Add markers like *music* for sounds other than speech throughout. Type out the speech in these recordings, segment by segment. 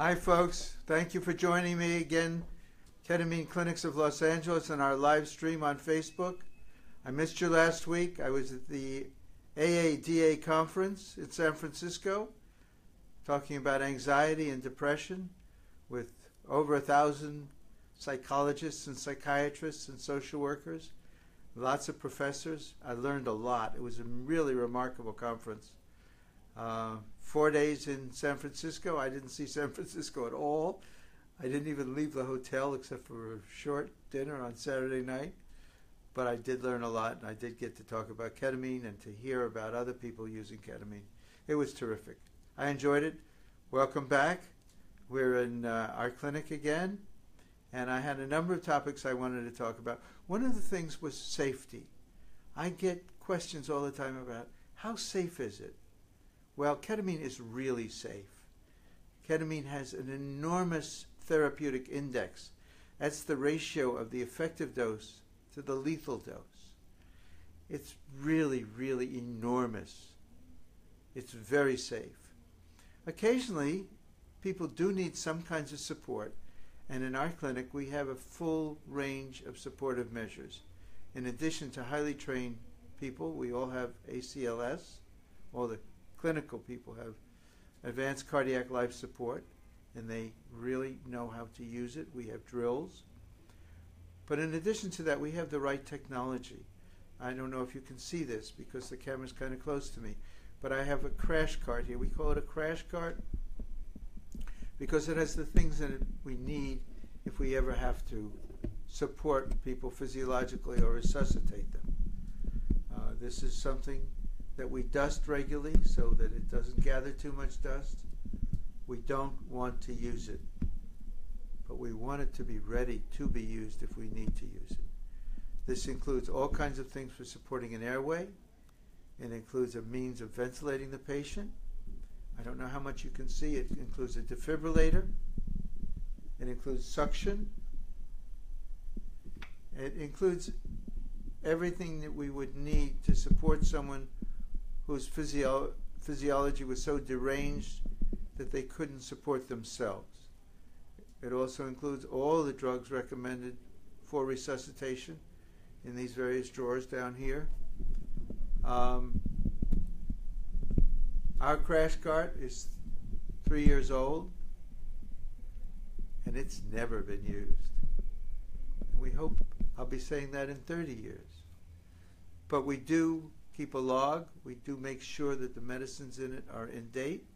Hi, folks. Thank you for joining me again, Ketamine Clinics of Los Angeles, and our live stream on Facebook. I missed you last week. I was at the AADA conference in San Francisco talking about anxiety and depression with over a thousand psychologists and psychiatrists and social workers, lots of professors. I learned a lot. It was a really remarkable conference. Uh, four days in San Francisco. I didn't see San *laughs* Francisco at all. I didn't even leave the hotel except for a short dinner on Saturday night. But I did learn a lot, and I did get to talk about ketamine and to hear about other people using ketamine. It was terrific. I enjoyed it. Welcome back. We're in uh, our clinic again, and I had a number of topics I wanted to talk about. One of the things was safety. I get questions all the time about how safe is it? Well, ketamine is really safe. Ketamine has an enormous therapeutic index. That's the ratio of the effective dose to the lethal dose. It's really, really enormous. It's very safe. Occasionally, people do need some kinds of support, and in our clinic, we have a full range of supportive measures. In addition to highly trained people, we all have ACLS, all the clinical people have advanced cardiac life support and they really know how to use it. We have drills. But in addition to that, we have the right technology. I don't know if you can see this because the camera's kind of close to me, but I have a crash cart here. We call it a crash cart because it has the things that we need if we ever have to support people physiologically or resuscitate them. Uh, this is something that we dust regularly so that it doesn't gather too much dust. We don't want to use it, but we want it to be ready to be used if we need to use it. This includes all kinds of things for supporting an airway. It includes a means of ventilating the patient. I don't know how much you can see. It includes a defibrillator. It includes suction. It includes everything that we would need to support someone whose physio- physiology was so deranged that they couldn't support themselves. It also includes all the drugs recommended for resuscitation in these various drawers down here. Um, our crash cart is three years old and it's never been used. We hope I'll be saying that in 30 years. But we do keep a log. We do make sure that the medicines in it are in date.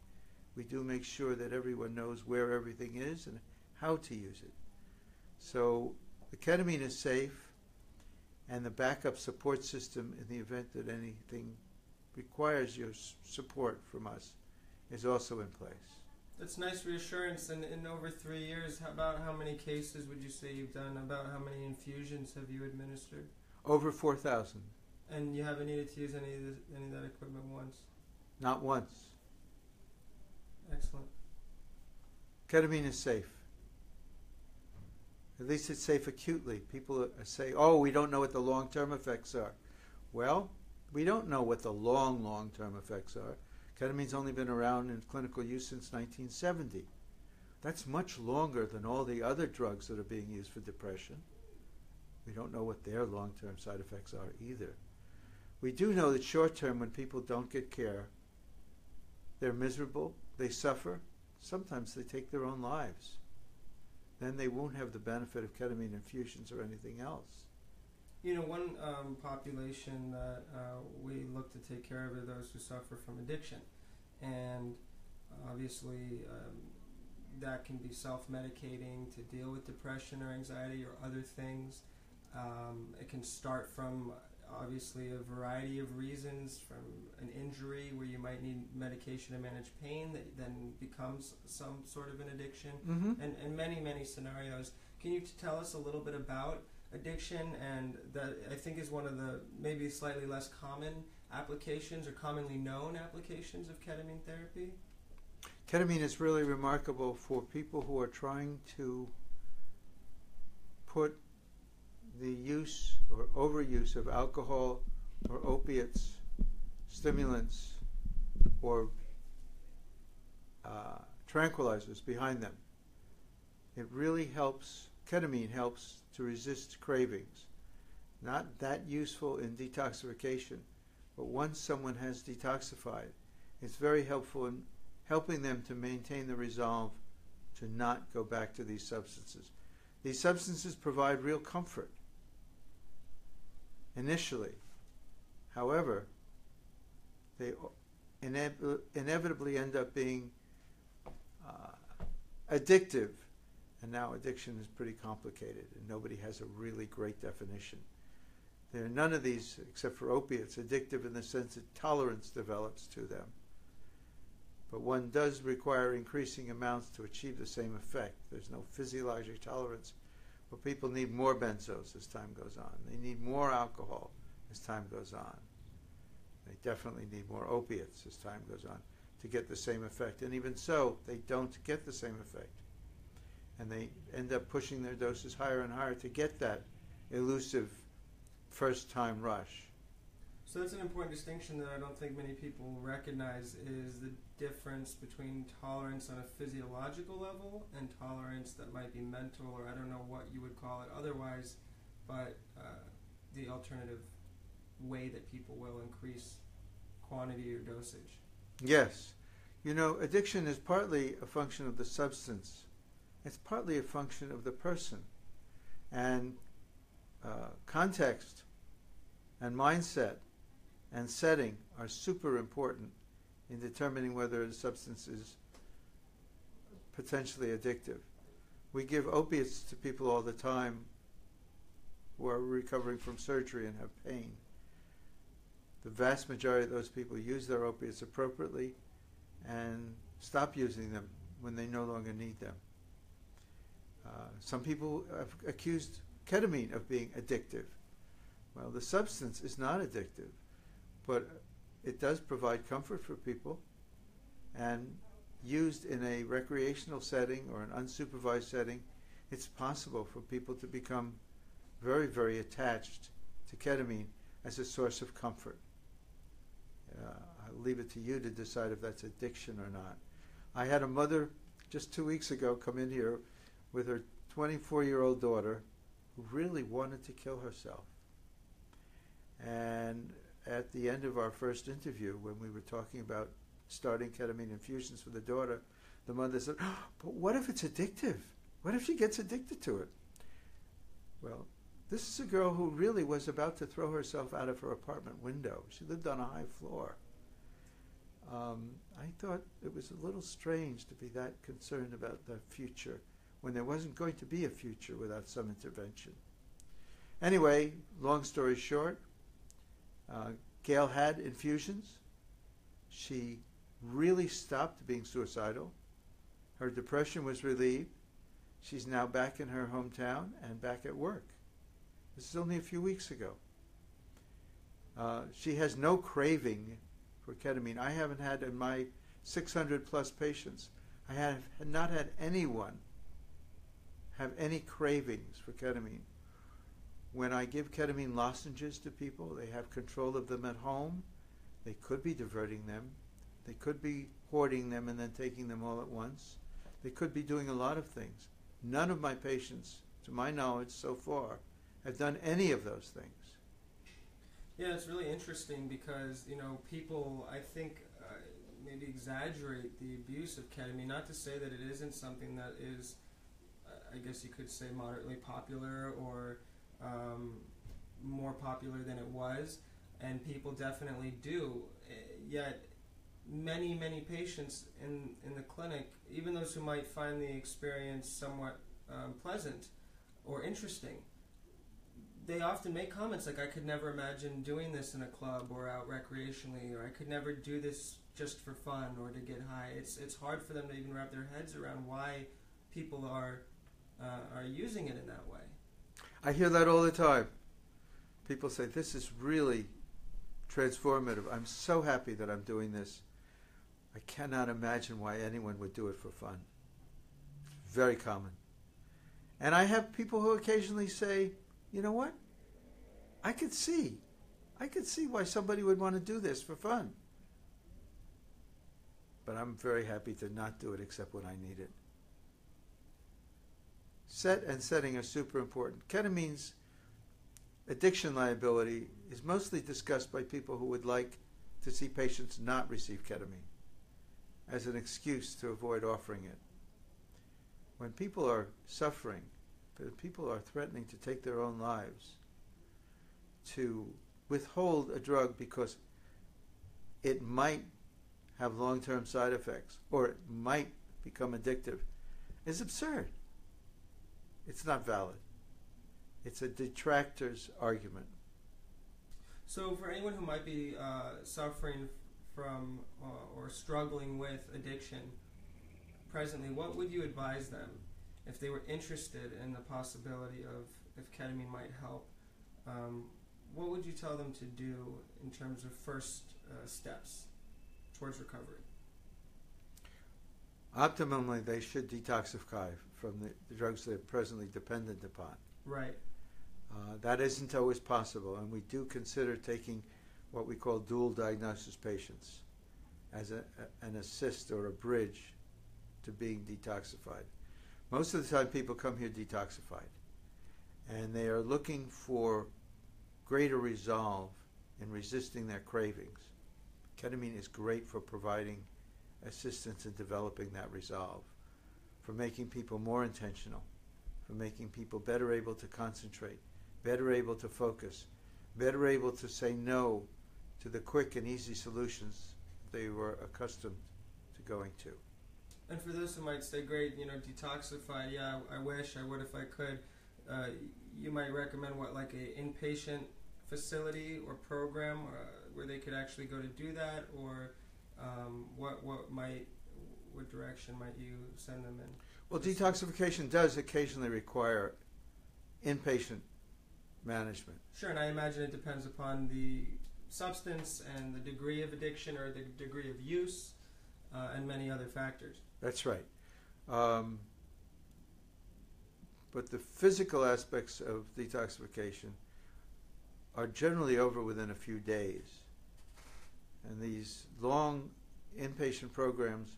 We do make sure that everyone knows where everything is and how to use it. So the ketamine is safe, and the backup support system in the event that anything requires your support from us is also in place. That's nice reassurance. And in over three years, how about how many cases would you say you've done? About how many infusions have you administered? Over 4,000. And you haven't needed to use any of, this, any of that equipment once? Not once. Excellent. Ketamine is safe. At least it's safe acutely. People say, oh, we don't know what the long term effects are. Well, we don't know what the long, long term effects are. Ketamine's only been around in clinical use since 1970. That's much longer than all the other drugs that are being used for depression. We don't know what their long term side effects are either. We do know that short term, when people don't get care, they're miserable, they suffer, sometimes they take their own lives. Then they won't have the benefit of ketamine infusions or anything else. You know, one um, population that uh, we look to take care of are those who suffer from addiction. And obviously, um, that can be self medicating to deal with depression or anxiety or other things. Um, it can start from obviously a variety of reasons from an injury where you might need medication to manage pain that then becomes some sort of an addiction mm-hmm. and, and many many scenarios can you tell us a little bit about addiction and that i think is one of the maybe slightly less common applications or commonly known applications of ketamine therapy ketamine is really remarkable for people who are trying to put the use or overuse of alcohol or opiates, stimulants, or uh, tranquilizers behind them. It really helps, ketamine helps to resist cravings. Not that useful in detoxification, but once someone has detoxified, it's very helpful in helping them to maintain the resolve to not go back to these substances. These substances provide real comfort initially. However, they inev- inevitably end up being uh, addictive. And now addiction is pretty complicated, and nobody has a really great definition. There are none of these, except for opiates, addictive in the sense that tolerance develops to them. But one does require increasing amounts to achieve the same effect. There's no physiologic tolerance, but people need more benzos as time goes on. They need more alcohol as time goes on. They definitely need more opiates as time goes on to get the same effect. And even so, they don't get the same effect. And they end up pushing their doses higher and higher to get that elusive first time rush. So that's an important distinction that I don't think many people recognize is the difference between tolerance on a physiological level and tolerance that might be mental or I don't know what you would call it otherwise, but uh, the alternative way that people will increase quantity or dosage. Yes. You know, addiction is partly a function of the substance, it's partly a function of the person. And uh, context and mindset and setting are super important in determining whether a substance is potentially addictive. We give opiates to people all the time who are recovering from surgery and have pain. The vast majority of those people use their opiates appropriately and stop using them when they no longer need them. Uh, some people have accused ketamine of being addictive. Well, the substance is not addictive, but it does provide comfort for people and used in a recreational setting or an unsupervised setting, it's possible for people to become very, very attached to ketamine as a source of comfort. Uh, I'll leave it to you to decide if that's addiction or not. I had a mother just two weeks ago come in here with her 24 year old daughter who really wanted to kill herself. The end of our first interview, when we were talking about starting ketamine infusions for the daughter, the mother said, oh, But what if it's addictive? What if she gets addicted to it? Well, this is a girl who really was about to throw herself out of her apartment window. She lived on a high floor. Um, I thought it was a little strange to be that concerned about the future when there wasn't going to be a future without some intervention. Anyway, long story short, uh, Gail had infusions. She really stopped being suicidal. Her depression was relieved. She's now back in her hometown and back at work. This is only a few weeks ago. Uh, she has no craving for ketamine. I haven't had in my 600 plus patients, I have not had anyone have any cravings for ketamine. When I give ketamine lozenges to people, they have control of them at home. They could be diverting them. They could be hoarding them and then taking them all at once. They could be doing a lot of things. None of my patients, to my knowledge so far, have done any of those things. Yeah, it's really interesting because you know people, I think, uh, maybe exaggerate the abuse of ketamine. Not to say that it isn't something that is, uh, I guess you could say, moderately popular or um, more popular than it was, and people definitely do. Uh, yet, many many patients in in the clinic, even those who might find the experience somewhat um, pleasant or interesting they often make comments like, I could never imagine doing this in a club or out recreationally, or I could never do this just for fun or to get high. It's, it's hard for them to even wrap their heads around why people are, uh, are using it in that way. I hear that all the time. People say, This is really transformative. I'm so happy that I'm doing this. I cannot imagine why anyone would do it for fun. Very common. And I have people who occasionally say, you know what? I could see. I could see why somebody would want to do this for fun. but I'm very happy to not do it except when I need it. Set and setting are super important. Ketamine's addiction liability is mostly discussed by people who would like to see patients not receive ketamine as an excuse to avoid offering it. When people are suffering, when people are threatening to take their own lives, to withhold a drug because it might have long term side effects or it might become addictive is absurd. It's not valid. It's a detractor's argument. So, for anyone who might be uh, suffering from uh, or struggling with addiction presently, what would you advise them if they were interested in the possibility of if ketamine might help? Um, what would you tell them to do in terms of first uh, steps towards recovery? Optimally, they should detoxify from the, the drugs they're presently dependent upon. Right. Uh, that isn't always possible, and we do consider taking what we call dual diagnosis patients as a, a, an assist or a bridge to being detoxified. Most of the time, people come here detoxified, and they are looking for greater resolve in resisting their cravings. Ketamine is great for providing assistance in developing that resolve, for making people more intentional, for making people better able to concentrate, better able to focus, better able to say no to the quick and easy solutions they were accustomed to going to. And for those who might say, great, you know, detoxify, yeah, I wish I would if I could, uh, you might recommend what, like a inpatient facility or program uh, where they could actually go to do that, or um, what, what might, what direction might you send them in? Well, detoxification does occasionally require inpatient management. Sure, and I imagine it depends upon the substance and the degree of addiction or the degree of use uh, and many other factors. That's right. Um, but the physical aspects of detoxification are generally over within a few days. And these long inpatient programs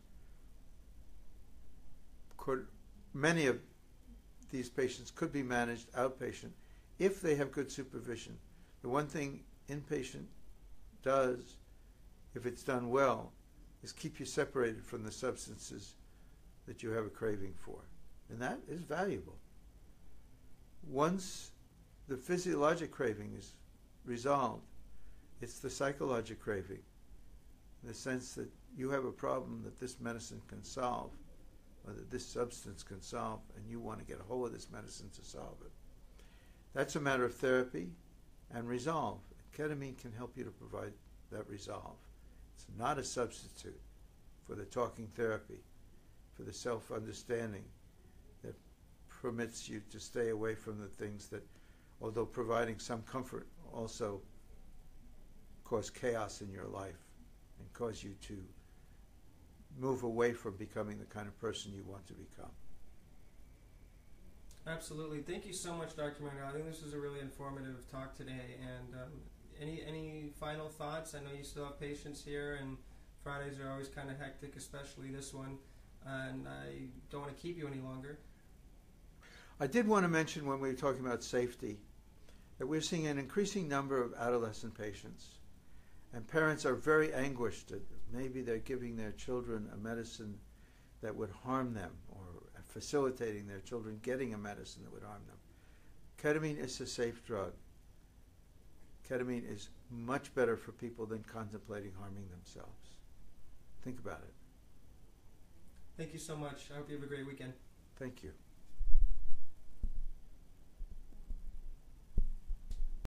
could, many of these patients could be managed outpatient if they have good supervision. The one thing inpatient does, if it's done well, is keep you separated from the substances that you have a craving for. And that is valuable. Once the physiologic craving is resolved, it's the psychological craving, in the sense that you have a problem that this medicine can solve, that this substance can solve, and you want to get a hold of this medicine to solve it. That's a matter of therapy and resolve. Ketamine can help you to provide that resolve. It's not a substitute for the talking therapy, for the self understanding that permits you to stay away from the things that, although providing some comfort, also cause chaos in your life and cause you to move away from becoming the kind of person you want to become. Absolutely. Thank you so much, Dr. Mandel. I think this was a really informative talk today. And um, any any final thoughts? I know you still have patients here, and Fridays are always kind of hectic, especially this one. And I don't want to keep you any longer. I did want to mention when we were talking about safety that we're seeing an increasing number of adolescent patients, and parents are very anguished that maybe they're giving their children a medicine that would harm them or facilitating their children getting a medicine that would harm them. Ketamine is a safe drug. Ketamine is much better for people than contemplating harming themselves. Think about it. Thank you so much. I hope you have a great weekend. Thank you.